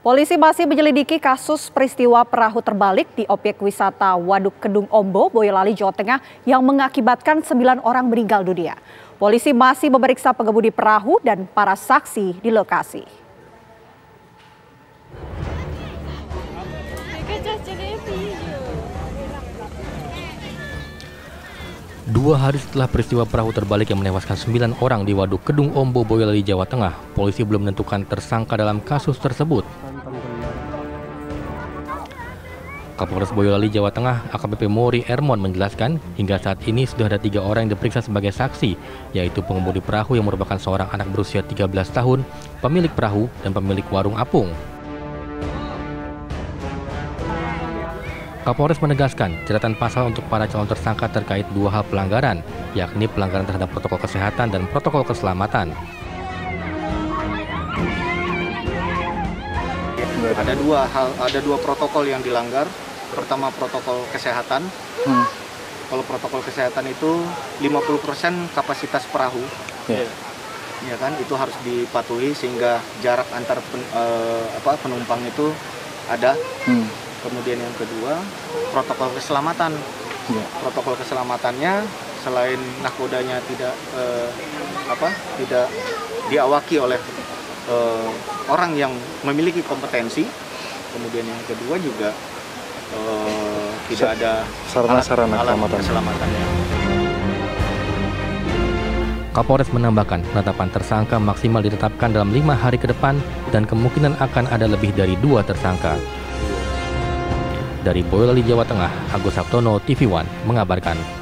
Polisi masih menyelidiki kasus peristiwa perahu terbalik di objek wisata Waduk Kedung Ombo, Boyolali, Jawa Tengah yang mengakibatkan sembilan orang meninggal dunia. Polisi masih memeriksa pengemudi perahu dan para saksi di lokasi. Dua hari setelah peristiwa perahu terbalik yang menewaskan sembilan orang di Waduk Kedung Ombo, Boyolali, Jawa Tengah, polisi belum menentukan tersangka dalam kasus tersebut. Kapolres Boyolali, Jawa Tengah, AKBP Mori Ermon menjelaskan, hingga saat ini sudah ada tiga orang yang diperiksa sebagai saksi, yaitu pengemudi perahu yang merupakan seorang anak berusia 13 tahun, pemilik perahu, dan pemilik warung apung. Kapolres menegaskan catatan pasal untuk para calon tersangka terkait dua hal pelanggaran, yakni pelanggaran terhadap protokol kesehatan dan protokol keselamatan. Ada dua hal, ada dua protokol yang dilanggar. Pertama protokol kesehatan. Hmm. Kalau protokol kesehatan itu 50% kapasitas perahu. Yeah. Ya kan, itu harus dipatuhi sehingga jarak antar pen, uh, apa, penumpang itu ada. Hmm kemudian yang kedua protokol keselamatan ya. protokol keselamatannya selain nakodanya tidak eh, apa tidak diawaki oleh eh, orang yang memiliki kompetensi kemudian yang kedua juga eh, tidak ada sarana-sarana keselamatan. keselamatannya. Kapolres menambahkan penetapan tersangka maksimal ditetapkan dalam lima hari ke depan dan kemungkinan akan ada lebih dari dua tersangka. Dari Boyolali, Jawa Tengah, Agus Sabtono, TV One mengabarkan.